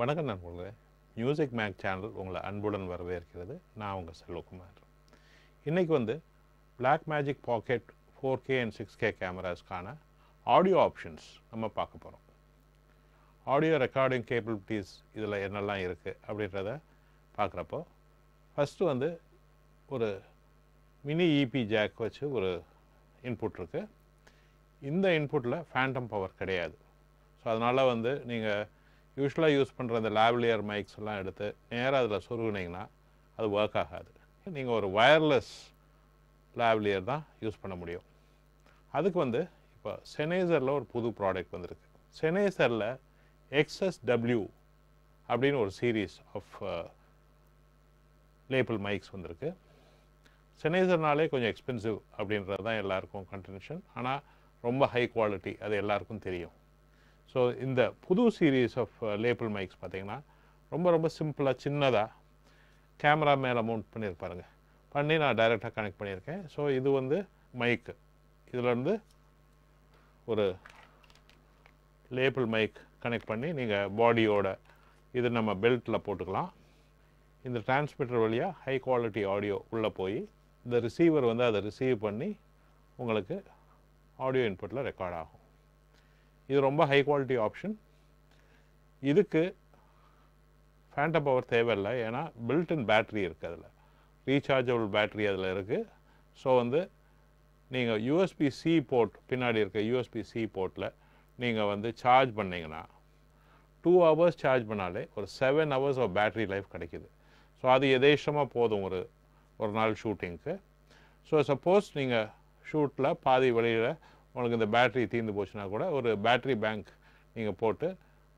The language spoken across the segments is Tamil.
வணக்கம் நண்பர்களே. மியூசிக் மேக் சேனல் உங்களை அன்புடன் வரவேற்கிறது. நான் உங்கள் செல்வகுமார். இன்றைக்கி வந்து black magic pocket four K and six K கேமராஸ்க்கான audio options நம்ம பார்க்க போகிறோம் ஆடியோ ரெக்கார்டிங் கேபிலிட்டிஸ் இதில் என்னெல்லாம் இருக்குது அப்படின்றத பார்க்குறப்போ ஃபஸ்ட்டு வந்து ஒரு மினி இபி ஜாக் வச்சு ஒரு இன்புட் இருக்குது இந்த இன்புட்டில் ஃபேண்டம் பவர் கிடையாது. ஸோ அதனால் வந்து நீங்கள் யூஸ்வலாக யூஸ் பண்ணுற இந்த லேவ்லியர் மைக்ஸ் எல்லாம் எடுத்து நேராக அதில் சொருகுனீங்கன்னா அது ஒர்க் ஆகாது. நீங்கள் ஒரு வயர்லெஸ் லேவ்லியர் தான் யூஸ் பண்ண முடியும். அதுக்கு வந்து இப்போ செனேசரில் ஒரு புது ப்ராடக்ட் வந்திருக்கு. செனேசரில் எக்ஸ்எஸ்டபிள்யூ அப்படின்னு ஒரு சீரீஸ் ஆஃப் லேபிள் மைக்ஸ் வந்திருக்கு. செனேசர்னாலே கொஞ்சம் எக்ஸ்பென்சிவ் அப்படின்றது தான் எல்லாருக்கும் கன்டென்ஷன் ஆனால் ரொம்ப ஹை குவாலிட்டி அது எல்லாருக்கும் தெரியும். ஸோ இந்த புது series of label uh, mics பார்த்தீங்கன்னா ரொம்ப ரொம்ப சிம்பிளாக சின்னதாக கேமரா மேலே மவுண்ட் பண்ணியிருப்பாருங்க பண்ணி நான் டைரெக்டாக கனெக்ட் பண்ணியிருக்கேன். ஸோ இது வந்து மைக்கு இதிலேருந்து ஒரு லேபிள் மைக் கனெக்ட் பண்ணி நீங்கள் பாடியோட இது நம்ம பெல்ட்டில் போட்டுக்கலாம். இந்த டிரான்ஸ்மிட்டர் வழியாக ஹை குவாலிட்டி ஆடியோ உள்ளே போய் இந்த ரிசீவர் வந்து அதை ரிசீவ் பண்ணி உங்களுக்கு ஆடியோ இன்புட்டில் ரெக்கார்ட் ஆகும். இது ரொம்ப ஹை குவாலிட்டி ஆப்ஷன் இதுக்கு ஃபேண்டம் பவர் தேவையில்லை. ஏன்னா பில்டின் பேட்ரி இருக்குது அதில். ரீசார்ஜபிள் பேட்ரி அதில் இருக்குது ஸோ வந்து நீங்கள் யூஎஸ்பி சி போர்ட் பின்னாடி இருக்க யூஎஸ்பி சி போர்ட்டில் நீங்கள் வந்து சார்ஜ் பண்ணிங்கன்னா டூ ஹவர்ஸ் சார்ஜ் பண்ணாலே ஒரு seven hours of battery life கிடைக்கிது. ஸோ அது எதேஷமாக போதும் ஒரு ஒரு நாள் ஷூட்டிங்க்கு ஸோ சப்போஸ் நீங்கள் ஷூட்டில் பாதி வழியில் உங்களுக்கு இந்த பேட்ரி தீர்ந்து போச்சுன்னா கூட ஒரு பேட்ரி பேங்க் நீங்கள் போட்டு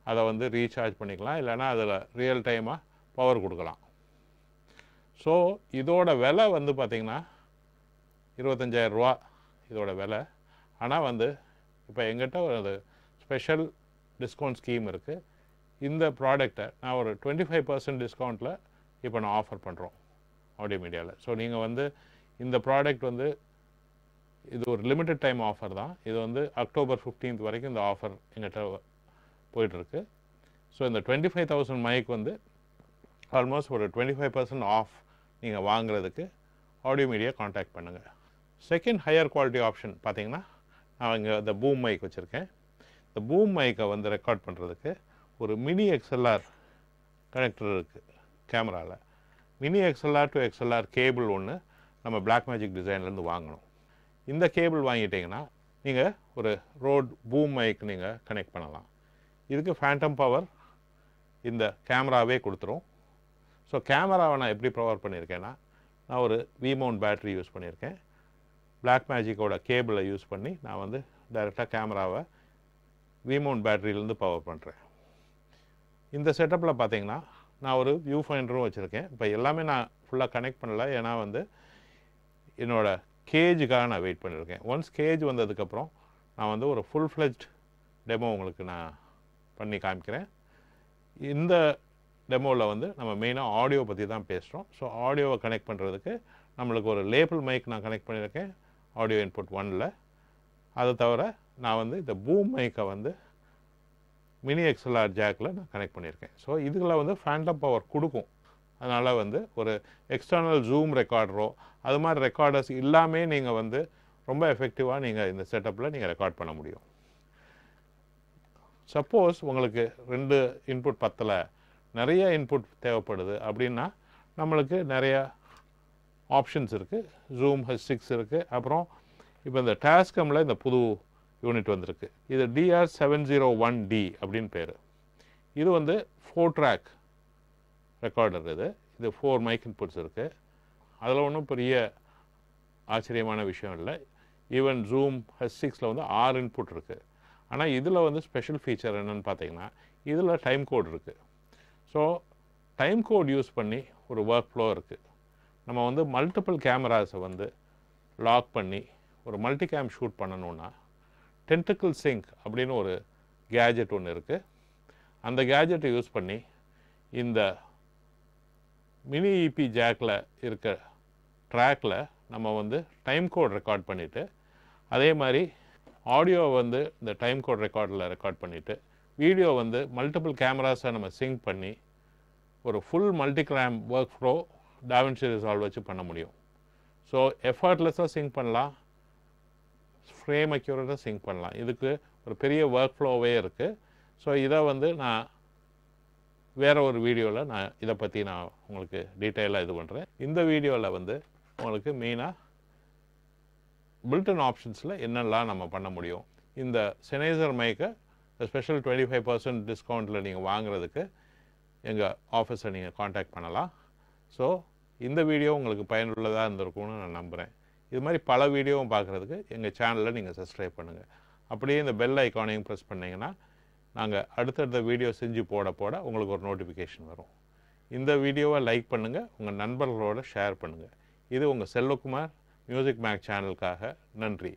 அதை வந்து ரீசார்ஜ் பண்ணிக்கலாம். இல்லைன்னா அதில் ரியல் டைமாக பவர் கொடுக்கலாம். ஸோ இதோட விலை வந்து பார்த்திங்கன்னா இருபத்தஞ்சாயிரரூவா இதோட விலை. ஆனால் வந்து இப்போ எங்கிட்ட ஒரு ஸ்பெஷல் டிஸ்கவுண்ட் ஸ்கீம் இருக்குது இந்த ப்ராடக்டை நான் ஒரு டுவெண்ட்டி ஃபைவ் பர்சன்ட் டிஸ்கவுண்ட்டில் இப்போ நான் ஆஃபர் பண்ணுறோம் ஆடியோ மீடியாவில் ஸோ நீங்கள் வந்து இந்த ப்ராடக்ட் வந்து இது ஒரு லிமிட்டட் டைம் ஆஃபர் தான். இது வந்து அக்டோபர் ஃபிஃப்டீன்த் வரைக்கும் இந்த ஆஃபர் எங்கிட்ட போயிட்டுருக்கு. ஸோ இந்த டுவெண்ட்டி ஃபைவ் தௌசண்ட் மைக் வந்து ஆல்மோஸ்ட் ஒரு டுவெண்ட்டி ஃபைவ் பர்சன்ட் ஆஃப் நீங்கள் வாங்குறதுக்கு ஆடியோ மீடியா காண்டாக்ட் பண்ணுங்கள் செகண்ட் ஹையர் குவாலிட்டி ஆப்ஷன் பார்த்தீங்கன்னா நான் இங்கே இந்த பூம் மைக் வச்சுருக்கேன். இந்த பூம் மைக்கை வந்து ரெக்கார்ட் பண்ணுறதுக்கு ஒரு மினி எக்ஸ்எல்ஆர் கனெக்டர் இருக்குது கேமராவில் mini XLR to XLR cable ஒன்று நம்ம பிளாக் மேஜிக் டிசைன்லேருந்து வாங்கணும். இந்த கேபிள் வாங்கிட்டீங்கன்னா நீங்கள் ஒரு ரோட் பூம் மைக் நீங்கள் கனெக்ட் பண்ணலாம். இதுக்கு ஃபேண்டம் பவர் இந்த கேமராவே கொடுத்துரும். ஸோ கேமராவை நான் எப்படி ப்ரொவைட் பண்ணியிருக்கேன்னா நான் ஒரு விமௌண்ட் பேட்ரி யூஸ் பண்ணியிருக்கேன். பிளாக் மேஜிக்கோட கேபிளை யூஸ் பண்ணி நான் வந்து டைரெக்டாக கேமராவை விமௌண்ட் பேட்டரியிலேருந்து பவர் பண்ணுறேன் இந்த செட்டப்பில் பார்த்தீங்கன்னா நான் ஒரு வியூ ஃபைண்டரும் வச்சுருக்கேன். இப்போ எல்லாமே நான் ஃபுல்லாக கனெக்ட் பண்ணல. ஏன்னா வந்து என்னோடய கேஜுக்காக நான் வெயிட் பண்ணியிருக்கேன் ஒன்ஸ் கேஜ் வந்ததுக்கப்புறம் நான் வந்து ஒரு ஃபுல் ஃப்ளெஜ்ட் டெமோ உங்களுக்கு நான் பண்ணி காமிக்கிறேன். இந்த டெமோவில் வந்து நம்ம மெயினாக ஆடியோ பற்றி தான் பேசுகிறோம் ஸோ ஆடியோவை கனெக்ட் பண்ணுறதுக்கு நம்மளுக்கு ஒரு லேபிள் மைக் நான் கனெக்ட் பண்ணியிருக்கேன் ஆடியோ இன்புட் ஒனில் அதை தவிர நான் வந்து இந்த பூம் மைக்கை வந்து மினி எக்ஸ்எல்ஆர் ஜாக்கில் நான் கனெக்ட் பண்ணியிருக்கேன் ஸோ இதில் வந்து ஃபேண்டம் பவர் கொடுக்கும். அதனால் வந்து ஒரு எக்ஸ்டர்னல் ஜூம் ரெக்கார்டரோ அது மாதிரி ரெக்கார்டர்ஸ் இல்லாமே நீங்கள் வந்து ரொம்ப எஃபெக்டிவாக நீங்கள் இந்த செட்டப்பில் நீங்கள் ரெக்கார்ட் பண்ண முடியும். சப்போஸ் உங்களுக்கு ரெண்டு இன்புட் பத்தலை நிறைய இன்புட் தேவைப்படுது அப்படின்னா நம்மளுக்கு நிறைய ஆப்ஷன்ஸ் இருக்குது ஜூம் ஹச் சிக்ஸ் இருக்குது அப்புறம் இப்போ இந்த டாஸ்கமில் இந்த புது யூனிட் வந்திருக்கு. இது D R seven zero one D அப்படின்னு பேர். இது வந்து ஃபோர் ட்ராக் ரெக்கார்டர் இது. இது ஃபோர் மைக் இன்புட்ஸ் இருக்குது அதில் ஒன்றும் பெரிய ஆச்சரியமான விஷயம் இல்லை. ஈவன் ஜூம் ஹெச் சிக்ஸில் வந்து ஆறு இன்புட் இருக்குது ஆனால் இதில் வந்து ஸ்பெஷல் ஃபீச்சர் என்னென்னு பார்த்தீங்கன்னா இதில் டைம் கோட் இருக்குது ஸோ டைம் கோட் யூஸ் பண்ணி ஒரு ஒர்க் ஃப்ளோ இருக்குது நம்ம வந்து மல்டிபிள் கேமராஸை வந்து லாக் பண்ணி ஒரு மல்டி கேம் ஷூட் பண்ணணுன்னா டென்டிக்கல் சிங்க் அப்படின்னு ஒரு கேஜெட் ஒன்று இருக்குது அந்த கேஜெட்டை யூஸ் பண்ணி இந்த மினி இபி ஜாக்கில் இருக்க ட்ராக்கில் நம்ம வந்து டைம் கோட் ரெக்கார்ட் பண்ணிவிட்டு அதே மாதிரி ஆடியோ வந்து இந்த டைம் கோட் ரெக்கார்டில் ரெக்கார்ட் பண்ணிவிட்டு வீடியோ வந்து மல்டிபிள் கேமராஸை நம்ம சிங்க் பண்ணி ஒரு full multicam workflow DaVinci Resolve வச்சு பண்ண முடியும். ஸோ எஃபர்ட்லெஸ்ஸாக சிங்க் பண்ணலாம். ஃப்ரேம் அக்யூரேட்டாக சிங்க் பண்ணலாம். இதுக்கு ஒரு பெரிய ஒர்க் ஃப்ளோவே இருக்குது ஸோ இதை வந்து நான் வேறு ஒரு வீடியோவில் நான் இதை பற்றி நான் உங்களுக்கு டீட்டெயிலாக இது பண்ணுறேன் இந்த வீடியோவில் வந்து உங்களுக்கு மெயினாக பில்டன் ஆப்ஷன்ஸில் என்னெல்லாம் நம்ம பண்ண முடியும். இந்த செனைசர் மைக்கை ஸ்பெஷல் டுவெண்ட்டி ஃபைவ் பர்சன்ட் டிஸ்கவுண்ட்டில் நீங்கள் வாங்குறதுக்கு எங்கள் ஆஃபீஸை நீங்கள் காண்டாக்ட் பண்ணலாம். ஸோ இந்த வீடியோ உங்களுக்கு பயனுள்ளதாக இருந்திருக்கும்னு நான் நம்புகிறேன் இது மாதிரி பல வீடியோவும் பார்க்குறதுக்கு எங்கள் சேனலில் நீங்கள் சப்ஸ்கிரைப் பண்ணுங்கள் அப்படியே இந்த பெல் ஐக்கானையும் ப்ரெஸ் பண்ணிங்கன்னா நாங்கள் அடுத்தடுத்த வீடியோ செஞ்சு போட போட உங்களுக்கு ஒரு நோட்டிஃபிகேஷன் வரும். இந்த வீடியோவை லைக் பண்ணுங்கள் உங்கள் நண்பர்களோட ஷேர் பண்ணுங்கள் இது உங்கள் செல்வகுமார் மியூசிக் மேக் சேனலுக்காக நன்றி.